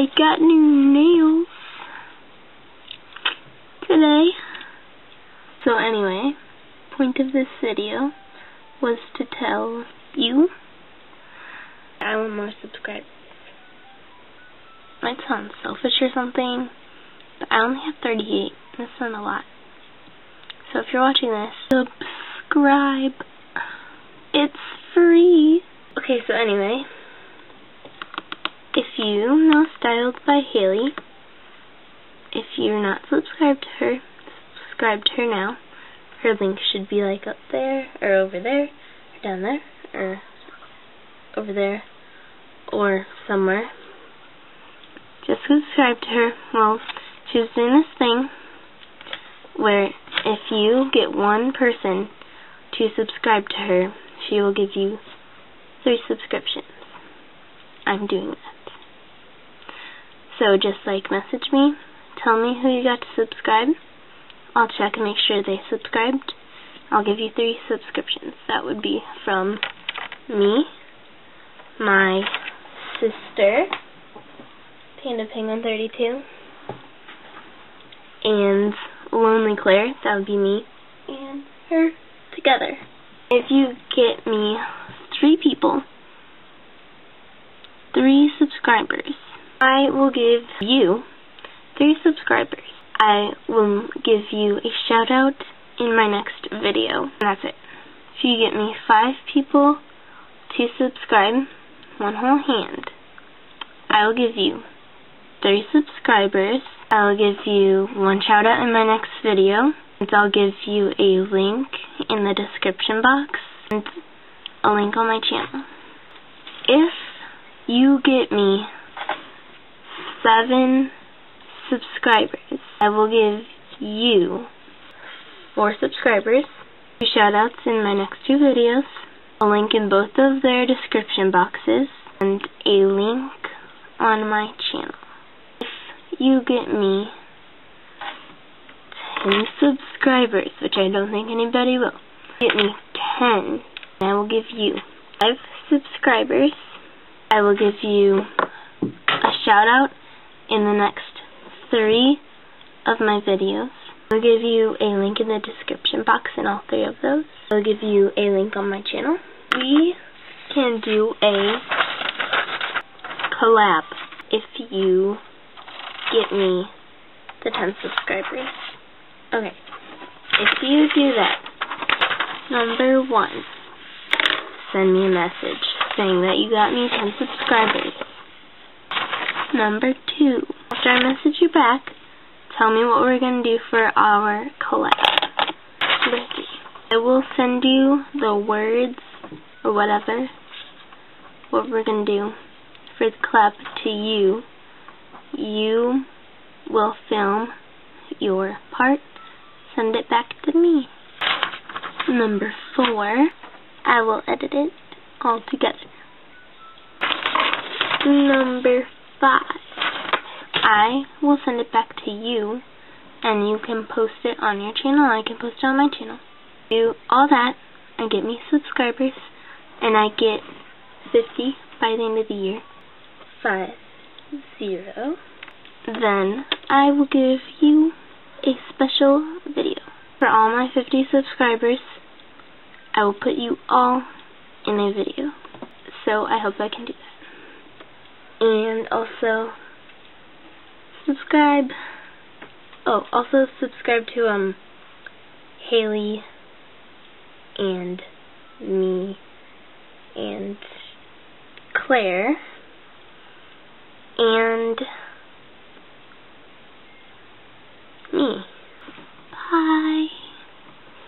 I got new nails today. So anyway, point of this video was to tell you I want more subscribers. Might sound selfish or something, but I only have 38. That's not a lot. So if you're watching this, subscribe. It's free. Okay, so anyway, you know Styled by Haley, if you're not subscribed to her, subscribe to her now. Her link should be like up there, or over there, or down there, or over there, or somewhere. Just subscribe to her. Well, she's doing this thing where if you get one person to subscribe to her, she will give you three subscriptions. I'm doing that. So just like message me, tell me who you got to subscribe. I'll check and make sure they subscribed. I'll give you three subscriptions. That would be from me, my sister, Panda Penguin 32, and Lonely Claire, that would be me, and her together. If you get me three people, three subscribers, I will give you three subscribers. I will give you a shout out in my next video. And that's it. If you get me five people to subscribe, one whole hand, I will give you three subscribers. I will give you one shout out in my next video. And I'll give you a link in the description box and a link on my channel. If you get me seven subscribers, I will give you four subscribers, two shoutouts in my next two videos, a link in both of their description boxes, and a link on my channel. If you get me 10 subscribers, which I don't think anybody will, get me 10, I will give you 5 subscribers. I will give you a shout out in the next 3 of my videos. I'll give you a link in the description box in all three of those. I'll give you a link on my channel. We can do a collab if you get me the 10 subscribers. Okay, if you do that, number one, send me a message saying that you got me 10 subscribers. Number two, after I message you back, tell me what we're going to do for our collab. I will send you the words or whatever, what we're going to do for the collab to you. You will film your part send it back to me. Number four, I will edit it all together. Number five, I will send it back to you and you can post it on your channel I can post it on my channel. Do all that and get me subscribers and I get 50 by the end of the year. Five, zero. Then I will give you a special video. For all my 50 subscribers, I will put you all in a video. So I hope I can do that. And also, subscribe. Oh, also subscribe to, um, Haley and me and Claire and